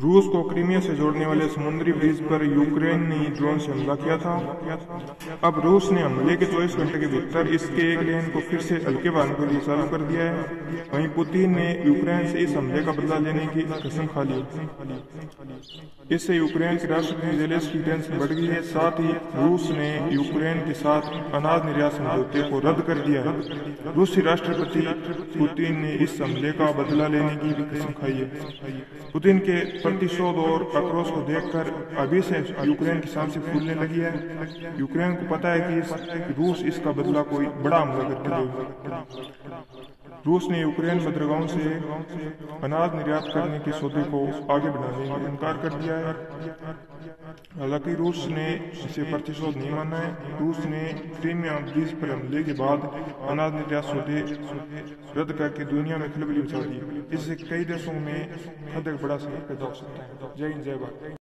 रूस को क्रीमिया से जोड़ने वाले समुद्री ब्रिज पर यूक्रेन ने ड्रोन से हमला किया था। अब रूस ने हमले के 24 घंटे के भीतर इसके एक लेन को फिर से हल्के बाँध के लिए चालू कर दिया है। वहीं पुतिन ने यूक्रेन से इस हमले का बदला लेने की कसम खा ली। इससे यूक्रेन के राष्ट्रपति टेंशन बढ़ गई है। साथ ही रूस ने यूक्रेन के साथ अनाज निर्यात समझौते को रद्द कर दिया है। रूसी राष्ट्रपति पुतिन ने इस हमले का बदला लेने की भी कसम खाई है। पुतिन के प्रतिशोध और आक्रोश को देखकर अभी से यूक्रेन की साँसें फूलने लगी है। यूक्रेन को पता है कि रूस इसका बदला कोई बड़ा हमला करके रूस ने यूक्रेन बंदरगाहों से अनाज निर्यात करने के सौदे को आगे बढ़ाने का इनकार कर दिया है। हालाँकि रूस ने इसे प्रतिशोध नहीं माना है। रूस ने क्रीमिया ब्रिज पर हमले के बाद अनाज निर्यात सौदे रद्द करके दुनिया में खलबली मचा दी। इससे कई देशों में खतरे बड़ा संकट पैदा हो सकता है। जय हिंद, जय भारत।